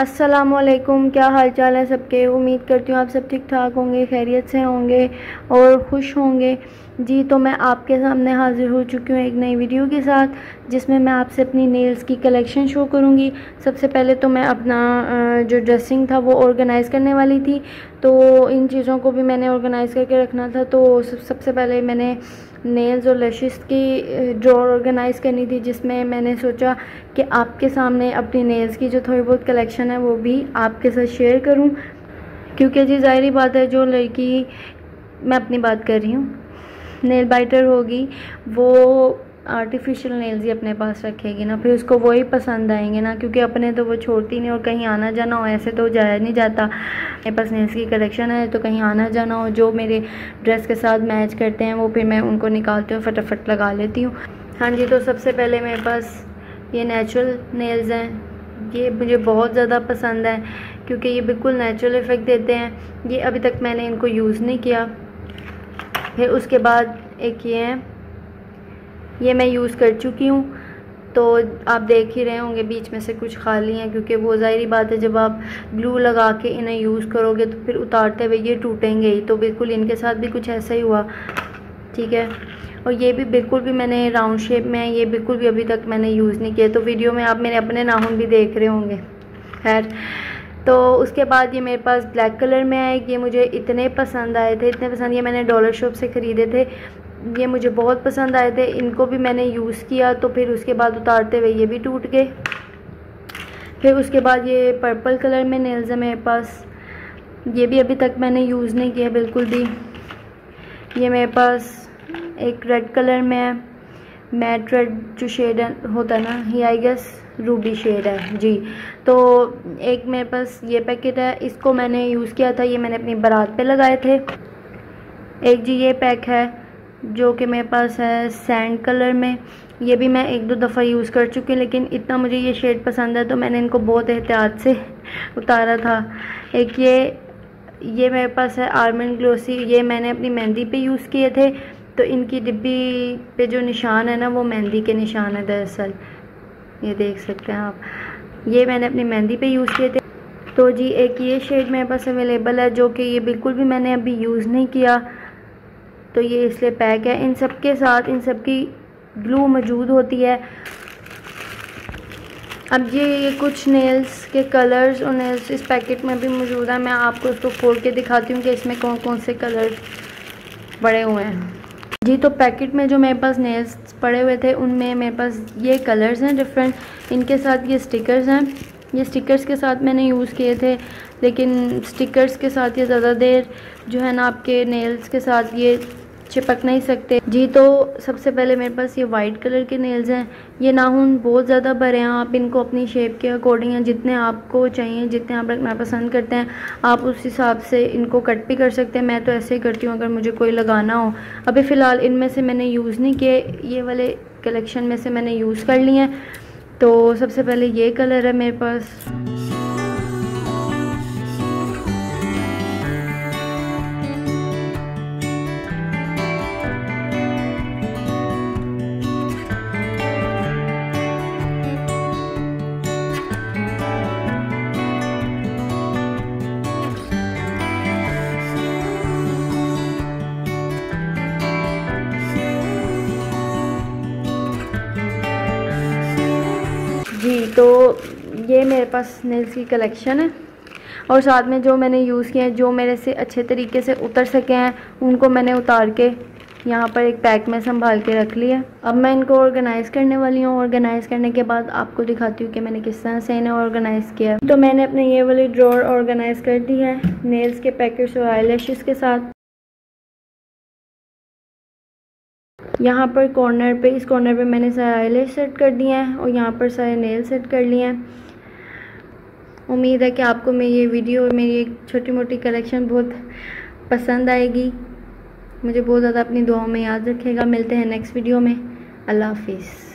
असलकुम क्या हाल चाल है सबके? उम्मीद करती हूँ आप सब ठीक ठाक होंगे, खैरियत से होंगे और खुश होंगे। जी तो मैं आपके सामने हाज़िर हो चुकी हूँ एक नई वीडियो के साथ, जिसमें मैं आपसे अपनी नेल्स की कलेक्शन शो करूँगी। सबसे पहले तो मैं अपना जो ड्रेसिंग था वो ऑर्गेनाइज़ करने वाली थी। तो इन चीज़ों को भी मैंने ऑर्गेनाइज़ करके रखना था। तो सबसे पहले मैंने नेल्स और लशिस की ड्रॉर ऑर्गेनाइज़ करनी थी, जिसमें मैंने सोचा कि आपके सामने अपनी नेल्स की जो थोड़ी बहुत कलेक्शन है, वो भी आपके साथ शेयर करूँ। क्योंकि जी, ज़ाहरी बात है, जो लड़की, मैं अपनी बात कर रही हूँ नेल बाइटर होगी, वो आर्टिफिशियल नेल्स ही अपने पास रखेगी ना, फिर उसको वही पसंद आएँगे ना, क्योंकि अपने तो वो छोड़ती नहीं और कहीं आना जाना हो, ऐसे तो जाया नहीं जाता। मेरे पास नेल्स की कलेक्शन है तो कहीं आना जाना हो, जो मेरे ड्रेस के साथ मैच करते हैं, वो फिर मैं उनको निकालती हूँ, फटाफट लगा लेती हूँ। हाँ जी तो सबसे पहले मेरे पास ये नेचुरल नेल्स हैं। ये मुझे बहुत ज़्यादा पसंद है, क्योंकि ये बिल्कुल नेचुरल इफ़ेक्ट देते हैं। ये अभी तक मैंने इनको यूज़ नहीं किया। फिर उसके बाद एक ये है ये मैं यूज़ कर चुकी हूँ। तो आप देख ही रहे होंगे, बीच में से कुछ खाली हैं, क्योंकि वो ज़ाहरी बात है, जब आप ग्लू लगा के इन्हें यूज़ करोगे तो फिर उतारते हुए ये टूटेंगे ही। तो बिल्कुल इनके साथ भी कुछ ऐसा ही हुआ। ठीक है? और ये भी बिल्कुल भी मैंने राउंड शेप में, ये बिल्कुल भी अभी तक मैंने यूज़ नहीं किया। तो वीडियो में आप मेरे अपने नाखून भी देख रहे होंगे। खैर तो उसके बाद ये मेरे पास ब्लैक कलर में आए ये मुझे इतने पसंद आए थे, इतने पसंद, ये मैंने डॉलर शॉप से ख़रीदे थे। ये मुझे बहुत पसंद आए थे। इनको भी मैंने यूज़ किया तो फिर उसके बाद उतारते हुए ये भी टूट गए। फिर उसके बाद ये पर्पल कलर में नेल्स है मेरे पास। ये भी अभी तक मैंने यूज़ नहीं किया बिल्कुल भी। ये मेरे पास एक रेड कलर में है मैट रेड जो शेड होता है ना, ये आई गेस रूबी शेड है। जी। तो एक मेरे पास ये पैकेट है, इसको मैंने यूज़ किया था, ये मैंने अपनी बारात पे लगाए थे। एक जी ये पैक है। जो कि मेरे पास है सैंड कलर में। ये भी मैं एक दो दफ़ा यूज़ कर चुकी हूँ, लेकिन इतना मुझे ये शेड पसंद है तो मैंने इनको बहुत एहतियात से उतारा था। एक ये ये मेरे पास है आर्मन ग्लोसी ये मैंने अपनी मेहंदी पे यूज़ किए थे तो इनकी डिब्बी पे जो निशान है ना, वो मेहंदी के निशान है दरअसल। ये देख सकते हैं आप। ये मैंने अपनी मेहंदी पे यूज़ किए थे। तो जी, एक ये शेड मेरे पास अवेलेबल है, जो कि ये बिल्कुल भी मैंने अभी यूज़ नहीं किया। तो ये इसलिए पैक है। इन सब के साथ, इन सब की ग्लू मौजूद होती है। अब ये ये कुछ नेल्स के कलर्स और नेल्स इस पैकेट में भी मौजूद है। मैं आपको उसको खोल के दिखाती हूँ कि इसमें कौन कौन से कलर्स पड़े हुए हैं। जी तो पैकेट में जो मेरे पास नेल्स पड़े हुए थे, उनमें मेरे पास ये कलर्स हैं डिफरेंट इनके साथ ये स्टिकर्स हैं। ये स्टिकर्स के साथ मैंने यूज़ किए थे, लेकिन स्टिकर्स के साथ ये ज़्यादा देर जो है ना आपके नेल्स के साथ ये चिपक नहीं सकते। जी तो सबसे पहले मेरे पास ये वाइट कलर के नेल्स हैं। ये नाखून बहुत ज़्यादा बड़े हैं। आप इनको अपनी शेप के अकॉर्डिंग हैं। जितने आपको चाहिए, जितने आप रखना पसंद करते हैं, आप उस हिसाब से इनको कट भी कर सकते हैं। मैं तो ऐसे ही करती हूँ, अगर मुझे कोई लगाना हो। अभी फ़िलहाल इनमें से मैंने यूज़ नहीं किए। ये वाले कलेक्शन में से मैंने यूज़ कर लिए हैं। तो सबसे पहले ये कलर है मेरे पास। जी तो ये मेरे पास नेल्स की कलेक्शन है। और साथ में जो मैंने यूज़ किए हैं, जो मेरे से अच्छे तरीके से उतर सके हैं, उनको मैंने उतार के यहाँ पर एक पैक में संभाल के रख लिया। अब मैं इनको ऑर्गेनाइज़ करने वाली हूँ। ऑर्गेनाइज़ करने के बाद आपको दिखाती हूँ कि मैंने किस तरह से इन्हें ऑर्गेनाइज़ किया तो मैंने अपने ये वाली ड्रॉर ऑर्गेनाइज़ कर दी है नेल्स के पैकेट्स और आई के साथ। यहाँ पर कॉर्नर पे, इस कॉर्नर पे मैंने सारे आईलेट सेट कर दिए हैं और यहाँ पर सारे नेल सेट कर लिए हैं। उम्मीद है कि आपको मेरी ये वीडियो और मेरी एक छोटी मोटी कलेक्शन बहुत पसंद आएगी। मुझे बहुत ज़्यादा अपनी दुआओं में याद रखेगा। मिलते हैं नेक्स्ट वीडियो में। अल्लाह हाफिज़।